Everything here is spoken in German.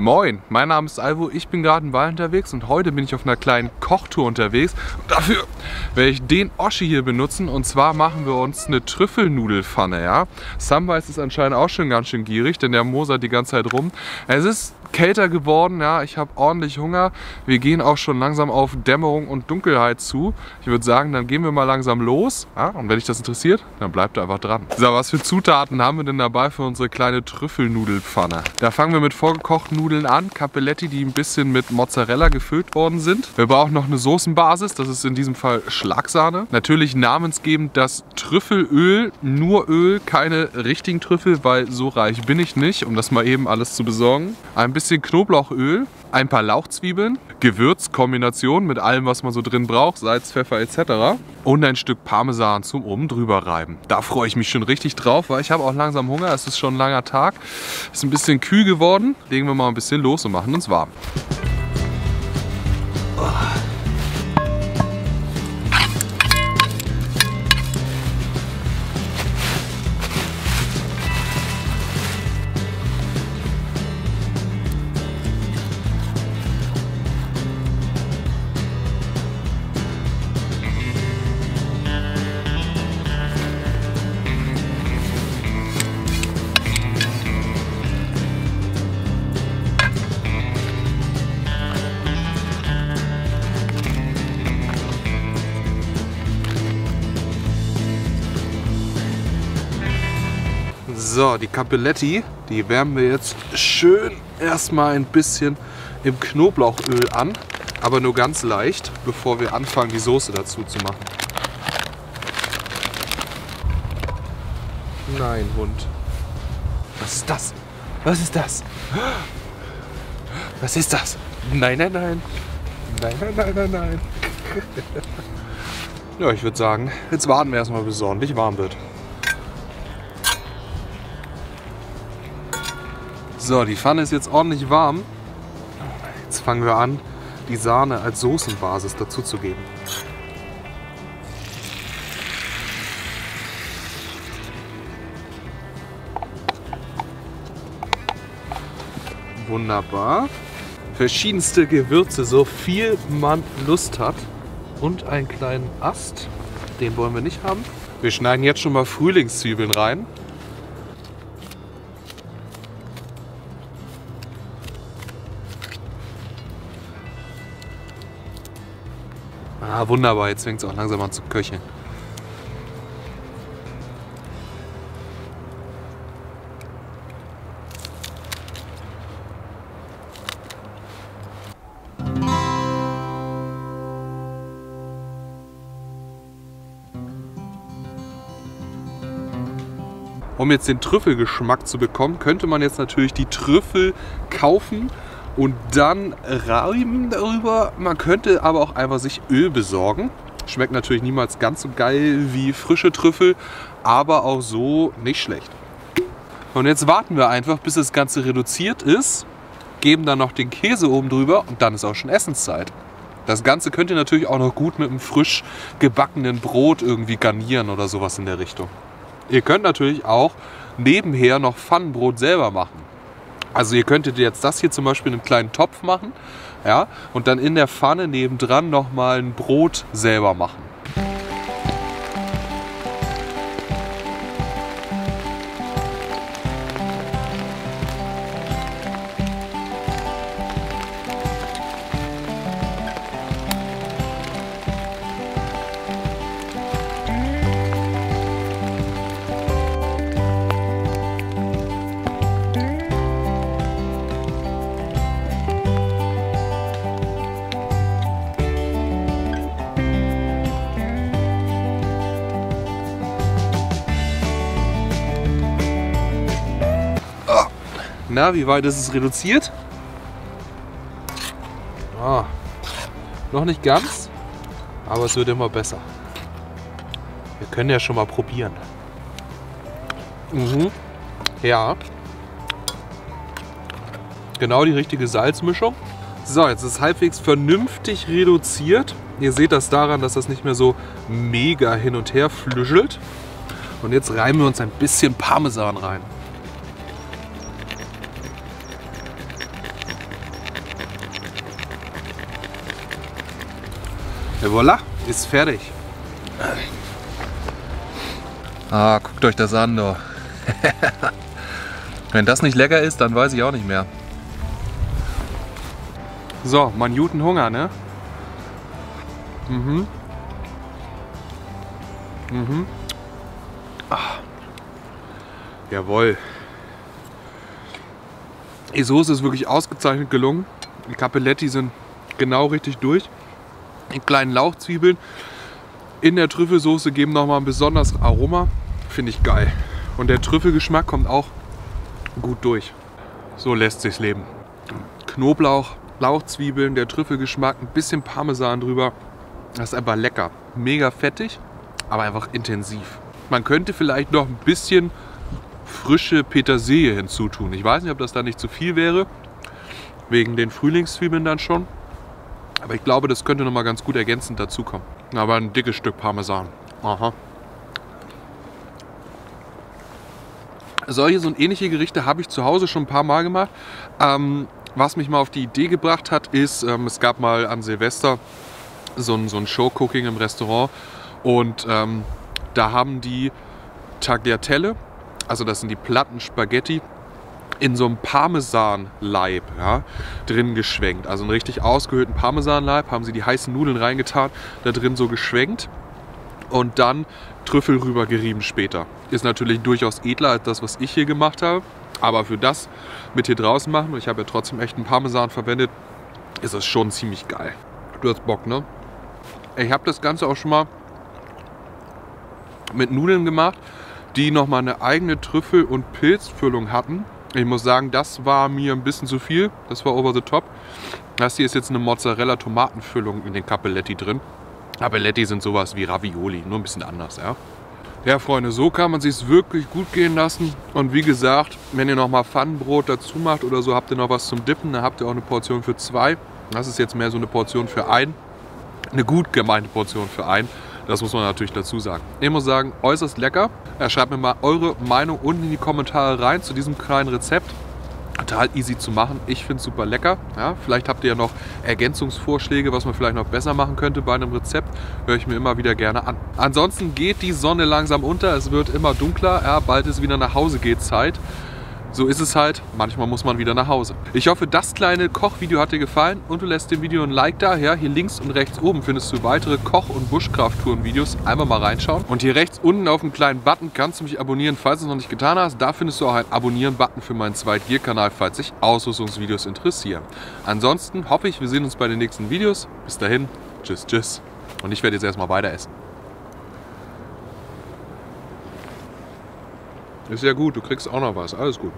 Moin, mein Name ist Alvo, ich bin gerade im Wald unterwegs und heute bin ich auf einer kleinen Kochtour unterwegs. Dafür werde ich den Oschi hier benutzen und zwar machen wir uns eine Trüffelnudelfanne, ja. Samwise ist anscheinend auch schon ganz schön gierig, denn der mosert die ganze Zeit rum. Es ist kälter geworden, ja, ich habe ordentlich Hunger. Wir gehen auch schon langsam auf Dämmerung und Dunkelheit zu. Ich würde sagen, dann gehen wir mal langsam los. Ja, und wenn dich das interessiert, dann bleibt einfach dran. So, was für Zutaten haben wir denn dabei für unsere kleine Trüffelnudelpfanne? Da fangen wir mit vorgekochten Nudeln an, Capelletti, die ein bisschen mit Mozzarella gefüllt worden sind. Wir brauchen noch eine Soßenbasis, das ist in diesem Fall Schlagsahne. Natürlich namensgebend das Trüffelöl, nur Öl, keine richtigen Trüffel, weil so reich bin ich nicht, um das mal eben alles zu besorgen. Ein bisschen Knoblauchöl, ein paar Lauchzwiebeln, Gewürzkombination mit allem, was man so drin braucht, Salz, Pfeffer etc. Und ein Stück Parmesan zum oben drüber reiben. Da freue ich mich schon richtig drauf, weil ich habe auch langsam Hunger. Es ist schon ein langer Tag. Es ist ein bisschen kühl geworden. Legen wir mal ein bisschen los und machen uns warm. So, die Capelletti, die wärmen wir jetzt schön erstmal ein bisschen im Knoblauchöl an, aber nur ganz leicht, bevor wir anfangen, die Soße dazu zu machen. Nein, Hund. Was ist das? Was ist das? Was ist das? Nein, nein, nein. Nein, nein, nein, nein, nein. ja, ich würde sagen, jetzt warten wir erstmal, bis es ordentlich warm wird. So, die Pfanne ist jetzt ordentlich warm. Jetzt fangen wir an, die Sahne als Soßenbasis dazu zu geben. Wunderbar. Verschiedenste Gewürze, so viel man Lust hat. Und einen kleinen Ast, den wollen wir nicht haben. Wir schneiden jetzt schon mal Frühlingszwiebeln rein. Ah, wunderbar, jetzt fängt es auch langsam an zu köcheln. Um jetzt den Trüffelgeschmack zu bekommen, könnte man jetzt natürlich die Trüffel kaufen und dann reiben darüber. Man könnte aber auch einfach sich Öl besorgen. Schmeckt natürlich niemals ganz so geil wie frische Trüffel, aber auch so nicht schlecht. Und jetzt warten wir einfach, bis das Ganze reduziert ist, geben dann noch den Käse oben drüber und dann ist auch schon Essenszeit. Das Ganze könnt ihr natürlich auch noch gut mit einem frisch gebackenen Brot irgendwie garnieren oder sowas in der Richtung. Ihr könnt natürlich auch nebenher noch Pfannenbrot selber machen. Also ihr könntet jetzt das hier zum Beispiel in einem kleinen Topf machen ja, und dann in der Pfanne nebendran nochmal ein Brot selber machen. Na, wie weit ist es reduziert? Ah, noch nicht ganz, aber es wird immer besser. Wir können ja schon mal probieren. Mhm. Ja. Genau die richtige Salzmischung. So, jetzt ist es halbwegs vernünftig reduziert. Ihr seht das daran, dass das nicht mehr so mega hin und her flüschelt. Und jetzt reiben wir uns ein bisschen Parmesan rein. Et voilà, ist fertig. Ah, guckt euch das an, doch. Wenn das nicht lecker ist, dann weiß ich auch nicht mehr. So, man Juten Hunger, ne? Mhm. Mhm. Ah. Jawohl. Die Soße ist wirklich ausgezeichnet gelungen. Die Capelletti sind genau richtig durch. Die kleinen Lauchzwiebeln in der Trüffelsoße geben nochmal ein besonderes Aroma. Finde ich geil. Und der Trüffelgeschmack kommt auch gut durch. So lässt sich's leben. Knoblauch, Lauchzwiebeln, der Trüffelgeschmack, ein bisschen Parmesan drüber. Das ist einfach lecker. Mega fettig, aber einfach intensiv. Man könnte vielleicht noch ein bisschen frische Petersilie hinzutun. Ich weiß nicht, ob das da nicht zu viel wäre. Wegen den Frühlingszwiebeln dann schon. Aber ich glaube, das könnte noch mal ganz gut ergänzend dazukommen. Aber ein dickes Stück Parmesan. Aha. Solche und ähnliche Gerichte habe ich zu Hause schon ein paar Mal gemacht. Ähm, was mich mal auf die Idee gebracht hat, ist, ähm, es gab mal an Silvester so ein, so ein Show-Cooking im Restaurant und ähm, da haben die Tagliatelle, also das sind die platten Spaghetti, in so einem Parmesanleib ja, drin geschwenkt. Also einen richtig ausgehöhlten Parmesanleib, haben sie die heißen Nudeln reingetan, da drin so geschwenkt und dann Trüffel rüber gerieben später. Ist natürlich durchaus edler als das, was ich hier gemacht habe. Aber für das mit hier draußen machen, und ich habe ja trotzdem echten Parmesan verwendet, ist das schon ziemlich geil. Du hast Bock, ne? Ich habe das Ganze auch schon mal mit Nudeln gemacht, die nochmal eine eigene Trüffel- und Pilzfüllung hatten. Ich muss sagen, das war mir ein bisschen zu viel. Das war over the top. Das hier ist jetzt eine Mozzarella-Tomatenfüllung in den Capelletti drin. Capelletti sind sowas wie Ravioli, nur ein bisschen anders, ja. Ja, Freunde, so kann man sich wirklich gut gehen lassen. Und wie gesagt, wenn ihr noch mal Pfannenbrot dazu macht oder so, habt ihr noch was zum Dippen, dann habt ihr auch eine Portion für zwei. Das ist jetzt mehr so eine Portion für ein. Eine gut gemeinte Portion für ein. Das muss man natürlich dazu sagen. Ich muss sagen, äußerst lecker. Ja, schreibt mir mal eure Meinung unten in die Kommentare rein zu diesem kleinen Rezept total easy zu machen. Ich finde es super lecker. Ja, vielleicht habt ihr ja noch Ergänzungsvorschläge, was man vielleicht noch besser machen könnte bei einem Rezept. Höre ich mir immer wieder gerne an. Ansonsten geht die Sonne langsam unter. Es wird immer dunkler. Ja, bald ist wieder nach Hause geht Zeit so ist es halt, manchmal muss man wieder nach Hause. Ich hoffe, das kleine Kochvideo hat dir gefallen und du lässt dem Video ein Like da. Ja, hier links und rechts oben findest du weitere Koch- und Buschkrafttouren-Videos. Einmal mal reinschauen. Und hier rechts unten auf dem kleinen Button kannst du mich abonnieren, falls du es noch nicht getan hast. Da findest du auch einen Abonnieren-Button für meinen Zweitgear-Kanal, falls dich Ausrüstungsvideos interessieren. Ansonsten hoffe ich, wir sehen uns bei den nächsten Videos. Bis dahin, tschüss, tschüss. Und ich werde jetzt erstmal weiter essen. Ist ja gut, du kriegst auch noch was. Alles gut.